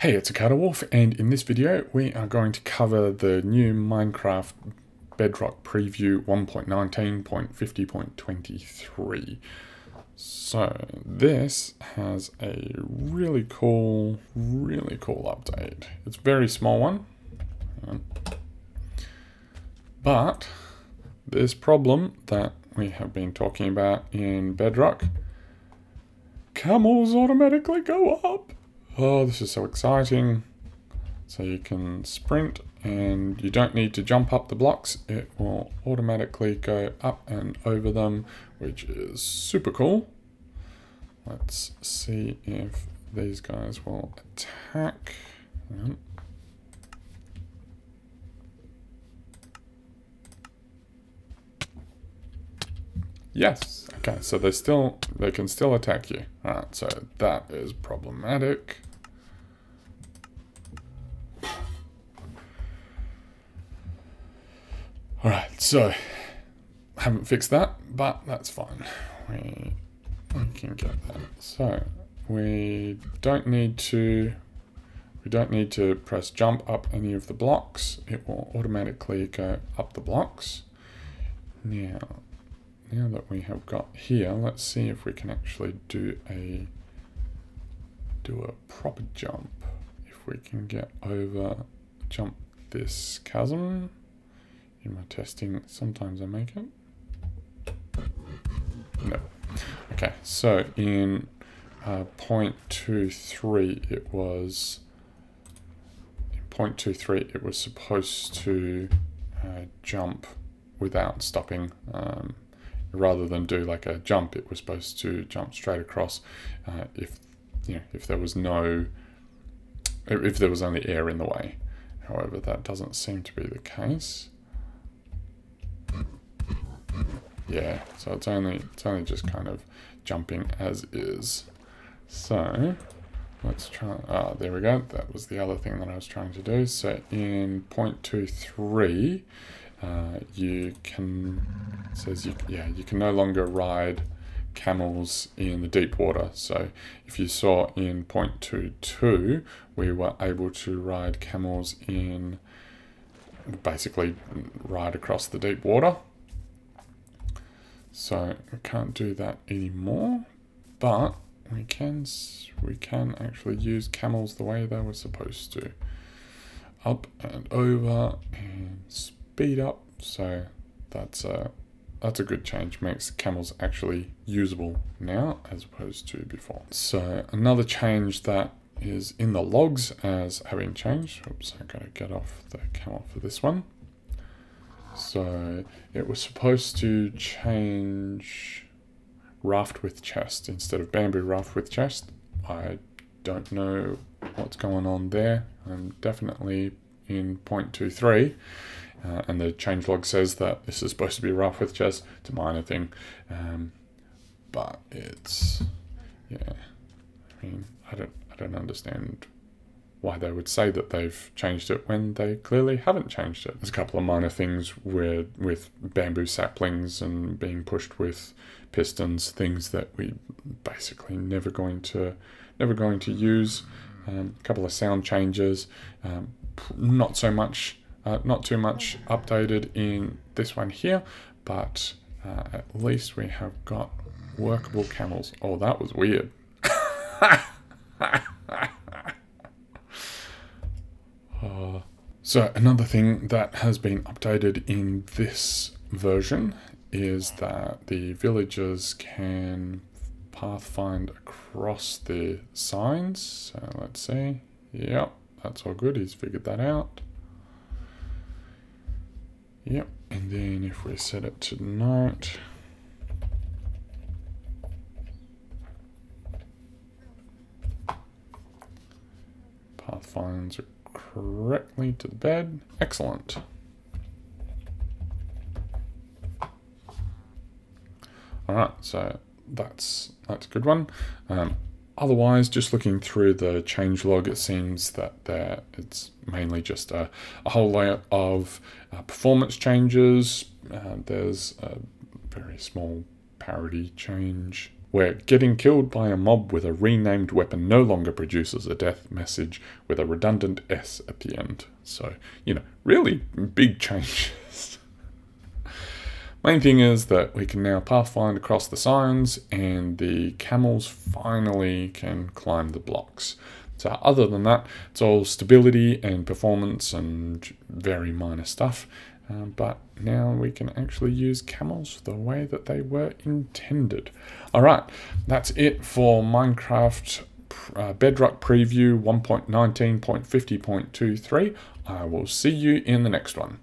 Hey, it's Acadewolf, and in this video we are going to cover the new Minecraft Bedrock Preview 1.19.50.23. So this has a really cool, really cool update. It's a very small one, but this problem that we have been talking about in Bedrock, camels automatically go up. Oh, this is so exciting. So you can sprint and you don't need to jump up the blocks. It will automatically go up and over them, which is super cool. Let's see if these guys will attack. Yes. Okay, so they still they can still attack you. Alright, so that is problematic. Alright, so haven't fixed that, but that's fine. We, we can get that. So we don't need to we don't need to press jump up any of the blocks. It will automatically go up the blocks. Now, now that we have got here, let's see if we can actually do a do a proper jump. If we can get over jump this chasm in my testing, sometimes I make it. No. Okay, so in uh, 0.23 it was, in 0.23 it was supposed to uh, jump without stopping. Um, rather than do like a jump, it was supposed to jump straight across uh, if, you know, if there was no, if there was only air in the way. However, that doesn't seem to be the case. Yeah, so it's only it's only just kind of jumping as is. So let's try, ah, there we go. That was the other thing that I was trying to do. So in 0.23, uh, you can, says you, yeah, you can no longer ride camels in the deep water. So if you saw in 0.22, we were able to ride camels in, basically ride across the deep water. So we can't do that anymore, but we can we can actually use camels the way they were supposed to. Up and over and speed up. So that's a that's a good change. Makes camels actually usable now as opposed to before. So another change that is in the logs as having changed. Oops, I gotta get off the camel for this one. So it was supposed to change raft with chest instead of bamboo raft with chest. I don't know what's going on there. I'm definitely in 0.23 uh, and the changelog says that this is supposed to be raft with chest. It's a minor thing, um, but it's yeah. I mean, I don't I don't understand why they would say that they've changed it when they clearly haven't changed it. There's a couple of minor things with bamboo saplings and being pushed with pistons, things that we basically never going to never going to use. Um, a couple of sound changes, um, not so much, uh, not too much updated in this one here, but uh, at least we have got workable camels. Oh, that was weird. Uh, so another thing that has been updated in this version is that the villagers can pathfind across the signs. So let's see. Yep, that's all good. He's figured that out. Yep, and then if we set it to night, pathfinds correctly to the bed. Excellent. All right, so that's that's a good one. Um, otherwise, just looking through the change log, it seems that there it's mainly just a, a whole layer of uh, performance changes. Uh, there's a very small parity change where getting killed by a mob with a renamed weapon no longer produces a death message with a redundant S at the end. So, you know, really big changes. Main thing is that we can now pathfind across the signs and the camels finally can climb the blocks. So other than that, it's all stability and performance and very minor stuff. Um, but now we can actually use camels the way that they were intended. All right, that's it for Minecraft uh, Bedrock Preview 1.19.50.23. I will see you in the next one.